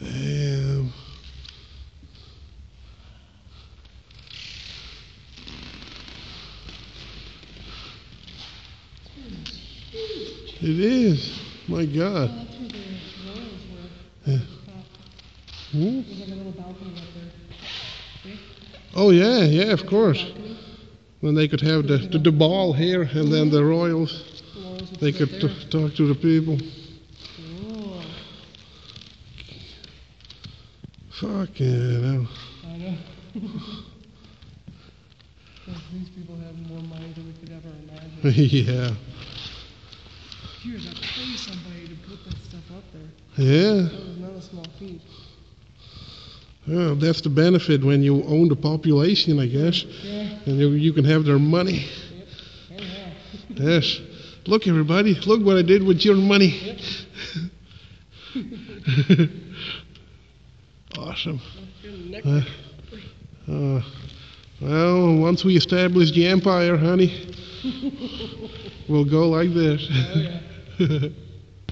Damn. It is. My God. Royals Yeah. Oh yeah, yeah, of course. Then they could have the, the, the ball here, and then the Royals. They could talk to the people. Fucking hell. I know. these people have more money than we could ever imagine. yeah. Here's to pay somebody to put that stuff up there. Yeah. That was not a small feat. Well, that's the benefit when you own the population, I guess. Yeah. And you, you can have their money. Yeah. Yes. Look, everybody, look what I did with your money. awesome. Uh, uh, well, once we establish the empire, honey, we'll go like this. Oh yeah.